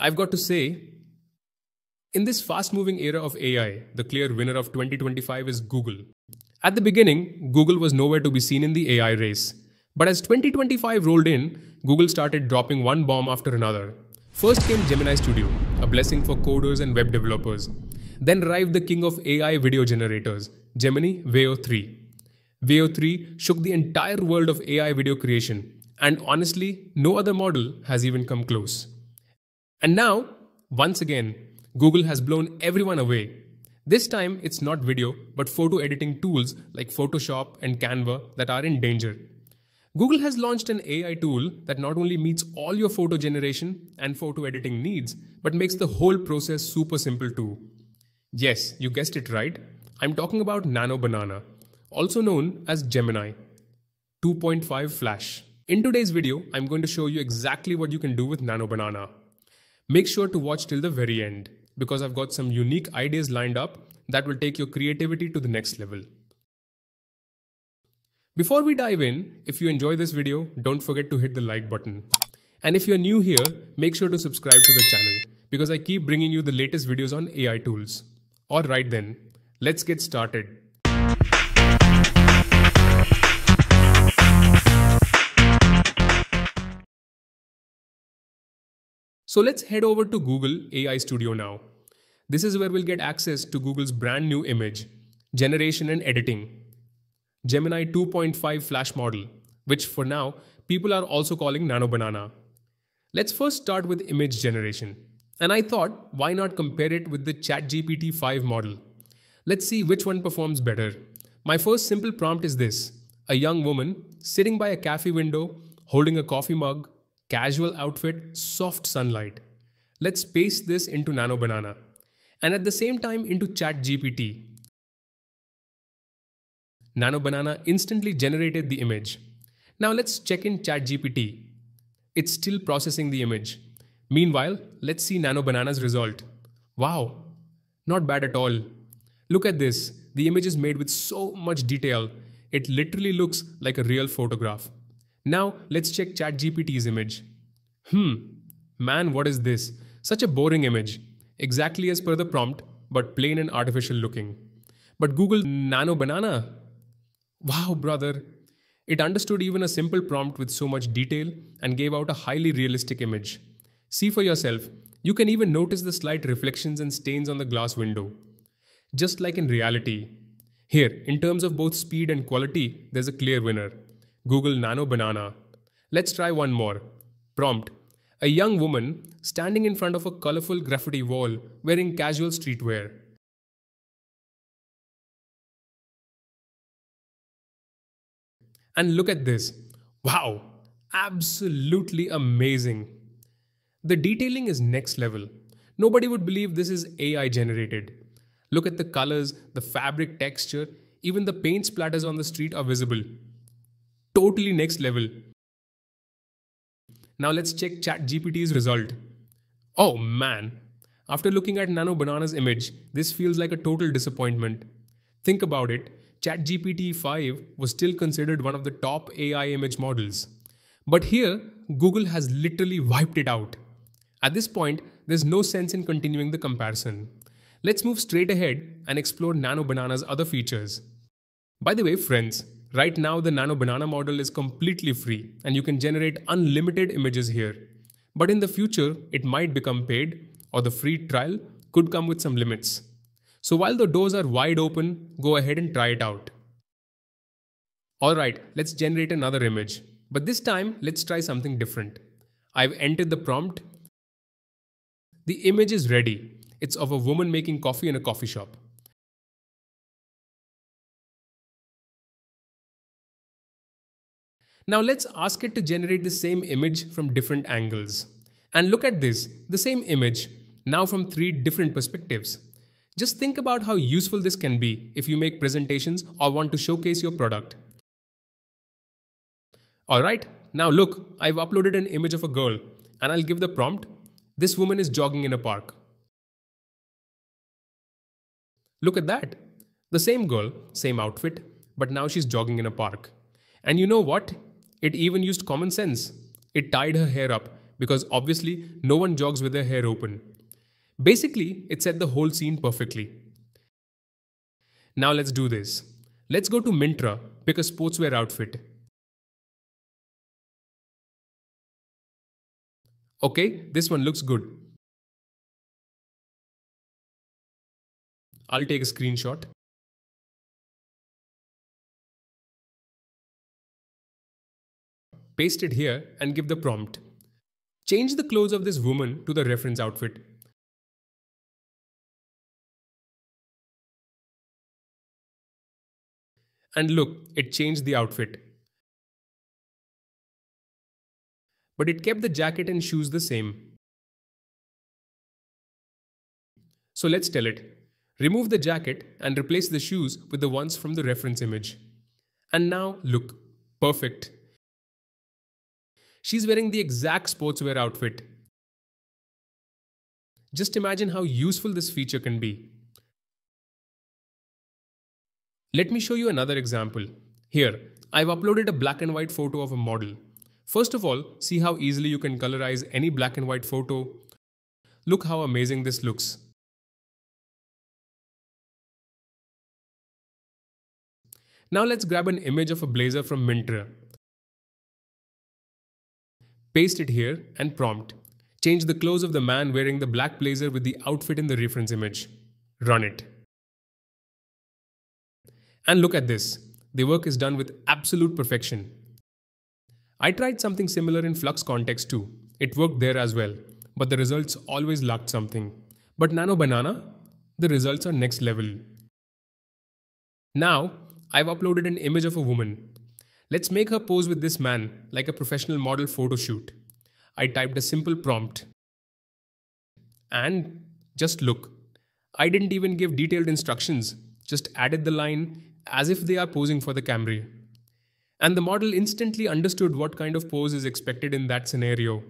I've got to say, in this fast moving era of AI, the clear winner of 2025 is Google. At the beginning, Google was nowhere to be seen in the AI race. But as 2025 rolled in, Google started dropping one bomb after another. First came Gemini Studio, a blessing for coders and web developers. Then arrived the king of AI video generators, Gemini Veo 3. Veo 3 shook the entire world of AI video creation, and honestly, no other model has even come close. And now, once again, Google has blown everyone away. This time, it's not video, but photo editing tools like Photoshop and Canva that are in danger. Google has launched an AI tool that not only meets all your photo generation and photo editing needs, but makes the whole process super simple too. Yes, you guessed it right. I'm talking about Nano Banana, also known as Gemini 2.5 Flash. In today's video, I'm going to show you exactly what you can do with Nano Banana. Make sure to watch till the very end because I've got some unique ideas lined up that will take your creativity to the next level. Before we dive in, if you enjoy this video, don't forget to hit the like button. And if you're new here, make sure to subscribe to the channel because I keep bringing you the latest videos on AI tools. Alright then, let's get started. So let's head over to Google AI Studio now. This is where we'll get access to Google's brand new image, generation and editing. Gemini 2.5 Flash model, which for now people are also calling Nano Banana. Let's first start with image generation. And I thought, why not compare it with the ChatGPT 5 model? Let's see which one performs better. My first simple prompt is this a young woman sitting by a cafe window, holding a coffee mug, casual outfit, soft sunlight. Let's paste this into Nano Banana and at the same time into ChatGPT. Nano Banana instantly generated the image. Now let's check in ChatGPT. It's still processing the image. Meanwhile, let's see Nano Banana's result. Wow, not bad at all. Look at this. The image is made with so much detail. It literally looks like a real photograph. Now let's check ChatGPT's image. Hmm, man, what is this? Such a boring image. Exactly as per the prompt, but plain and artificial looking. But Google Nano Banana? Wow, brother. It understood even a simple prompt with so much detail and gave out a highly realistic image. See for yourself. You can even notice the slight reflections and stains on the glass window. Just like in reality. Here, in terms of both speed and quality, there's a clear winner. Google Nano Banana. Let's try one more. Prompt A young woman standing in front of a colorful graffiti wall wearing casual streetwear. And look at this. Wow, absolutely amazing. The detailing is next level. Nobody would believe this is AI generated. Look at the colors, the fabric texture, even the paint splatters on the street are visible totally next level. Now let's check ChatGPT's result. Oh man, after looking at Nano Banana's image, this feels like a total disappointment. Think about it, ChatGPT 5 was still considered one of the top AI image models. But here, Google has literally wiped it out. At this point, there's no sense in continuing the comparison. Let's move straight ahead and explore Nano Banana's other features. By the way, friends, Right now, the Nano Banana model is completely free and you can generate unlimited images here. But in the future, it might become paid or the free trial could come with some limits. So while the doors are wide open, go ahead and try it out. Alright, let's generate another image. But this time, let's try something different. I've entered the prompt. The image is ready. It's of a woman making coffee in a coffee shop. Now let's ask it to generate the same image from different angles. And look at this, the same image, now from three different perspectives. Just think about how useful this can be if you make presentations or want to showcase your product. Alright, now look, I've uploaded an image of a girl and I'll give the prompt. This woman is jogging in a park. Look at that. The same girl, same outfit, but now she's jogging in a park. And you know what? It even used common sense. It tied her hair up, because obviously no one jogs with their hair open. Basically, it set the whole scene perfectly. Now let's do this. Let's go to Myntra, pick a sportswear outfit. Okay, this one looks good. I'll take a screenshot. Paste it here and give the prompt. Change the clothes of this woman to the reference outfit. And look, it changed the outfit. But it kept the jacket and shoes the same. So let's tell it. Remove the jacket and replace the shoes with the ones from the reference image. And now look, perfect. She's wearing the exact sportswear outfit. Just imagine how useful this feature can be. Let me show you another example. Here, I've uploaded a black and white photo of a model. First of all, see how easily you can colorize any black and white photo. Look how amazing this looks. Now let's grab an image of a blazer from Myntra. Paste it here and prompt. Change the clothes of the man wearing the black blazer with the outfit in the reference image. Run it. And look at this. The work is done with absolute perfection. I tried something similar in Flux Kontext too. It worked there as well, but the results always lacked something. But Nano Banana, the results are next level. Now, I've uploaded an image of a woman. Let's make her pose with this man like a professional model photo shoot. I typed a simple prompt. And just look. I didn't even give detailed instructions, just added the line as if they are posing for the camera. And the model instantly understood what kind of pose is expected in that scenario.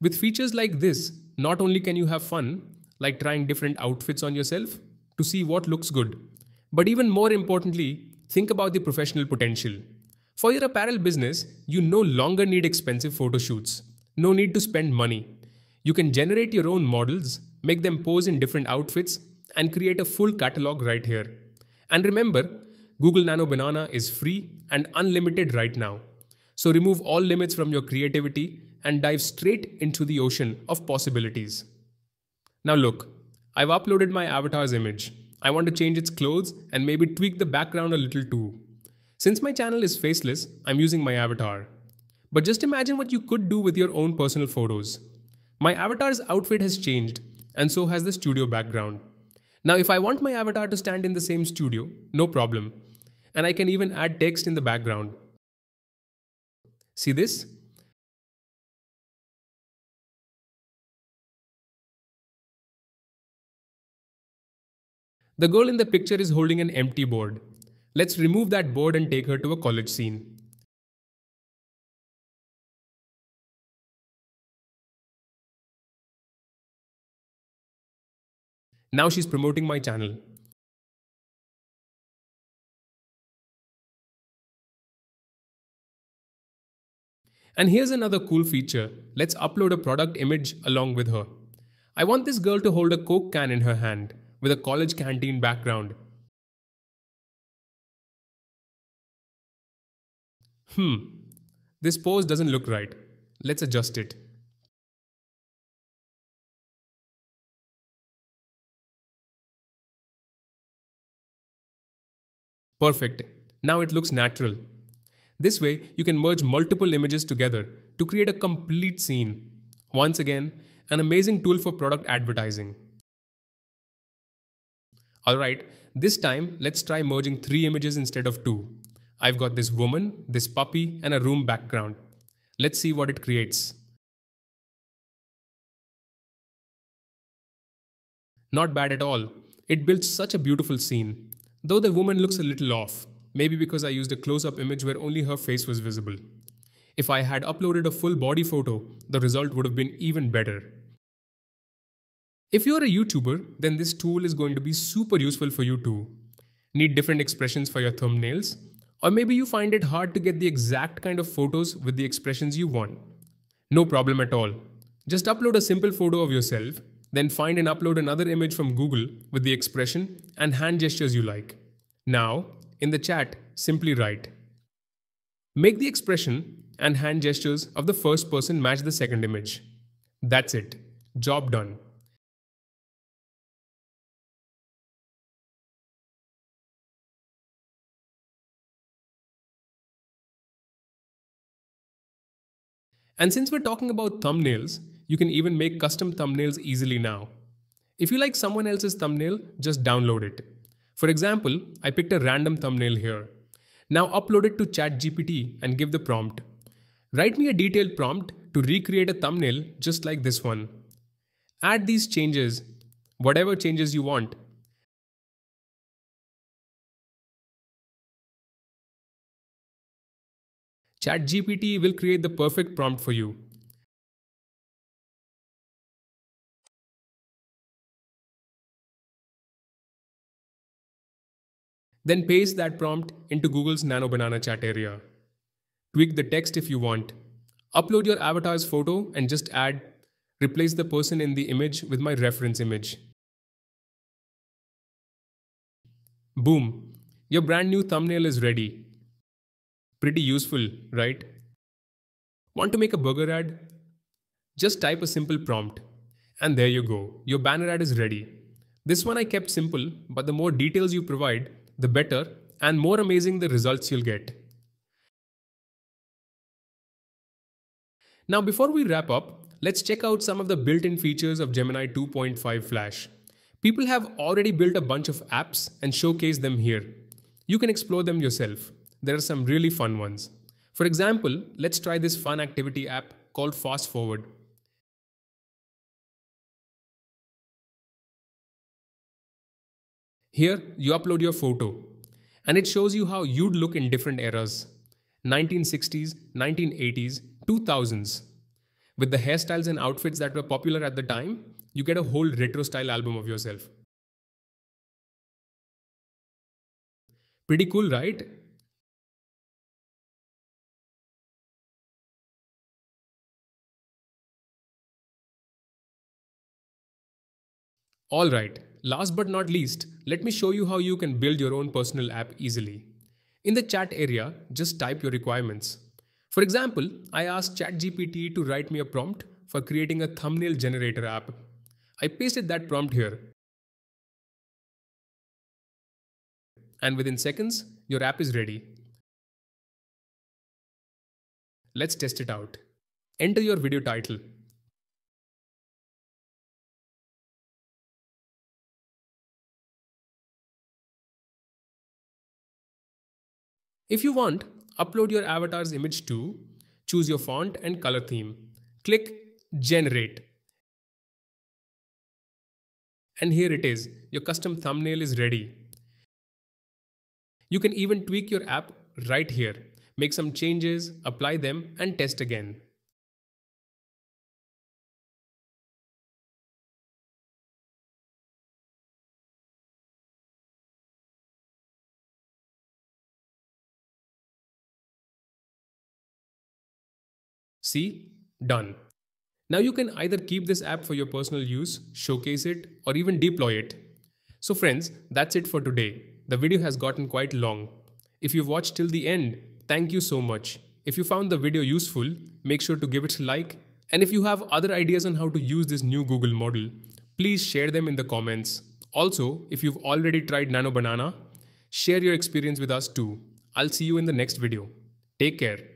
With features like this, not only can you have fun, like trying different outfits on yourself to see what looks good, but even more importantly, think about the professional potential. For your apparel business, you no longer need expensive photo shoots. No need to spend money. You can generate your own models, make them pose in different outfits, and create a full catalog right here. And remember, Google Nano Banana is free and unlimited right now. So remove all limits from your creativity and dive straight into the ocean of possibilities. Now look, I've uploaded my avatar's image. I want to change its clothes and maybe tweak the background a little too. Since my channel is faceless, I'm using my avatar. But just imagine what you could do with your own personal photos. My avatar's outfit has changed, and so has the studio background. Now, if I want my avatar to stand in the same studio, no problem. And I can even add text in the background. See this? The girl in the picture is holding an empty board. Let's remove that board and take her to a college scene. Now she's promoting my channel. And here's another cool feature. Let's upload a product image along with her. I want this girl to hold a Coke can in her hand with a college canteen background. Hmm, this pose doesn't look right. Let's adjust it. Perfect. Now it looks natural. This way, you can merge multiple images together to create a complete scene. Once again, an amazing tool for product advertising. Alright, this time let's try merging three images instead of two. I've got this woman, this puppy, and a room background. Let's see what it creates. Not bad at all. It builds such a beautiful scene. Though the woman looks a little off, maybe because I used a close-up image where only her face was visible. If I had uploaded a full body photo, the result would have been even better. If you're a YouTuber, then this tool is going to be super useful for you too. Need different expressions for your thumbnails? Or maybe you find it hard to get the exact kind of photos with the expressions you want. No problem at all. Just upload a simple photo of yourself, then find and upload another image from Google with the expression and hand gestures you like. Now, in the chat, simply write. Make the expression and hand gestures of the first person match the second image. That's it. Job done. And since we're talking about thumbnails, you can even make custom thumbnails easily now. If you like someone else's thumbnail, just download it. For example, I picked a random thumbnail here. Now upload it to ChatGPT and give the prompt. Write me a detailed prompt to recreate a thumbnail just like this one. Add these changes, whatever changes you want. ChatGPT will create the perfect prompt for you. Then paste that prompt into Google's Nano Banana chat area. Tweak the text if you want. Upload your avatar's photo and just add replace the person in the image with my reference image. Boom! Your brand new thumbnail is ready. Pretty useful, right? Want to make a burger ad? Just type a simple prompt. And there you go, your banner ad is ready. This one I kept simple, but the more details you provide, the better and more amazing the results you'll get. Now, before we wrap up, let's check out some of the built in features of Gemini 2.5 Flash. People have already built a bunch of apps and showcased them here. You can explore them yourself. There are some really fun ones. For example, let's try this fun activity app called Fast Forward. Here, you upload your photo, and it shows you how you'd look in different eras 1960s, 1980s, 2000s. With the hairstyles and outfits that were popular at the time, you get a whole retro style album of yourself. Pretty cool, right? Alright, last but not least, let me show you how you can build your own personal app easily. In the chat area, just type your requirements. For example, I asked ChatGPT to write me a prompt for creating a thumbnail generator app. I pasted that prompt here. And within seconds, your app is ready. Let's test it out. Enter your video title. If you want, upload your avatar's image too, choose your font and color theme. Click Generate. And here it is, your custom thumbnail is ready. You can even tweak your app right here. Make some changes, apply them, and test again. See? Done. Now you can either keep this app for your personal use, showcase it, or even deploy it. So friends, that's it for today. The video has gotten quite long. If you've watched till the end, thank you so much. If you found the video useful, make sure to give it a like. And if you have other ideas on how to use this new Google model, please share them in the comments. Also, if you've already tried Nano Banana, share your experience with us too. I'll see you in the next video. Take care.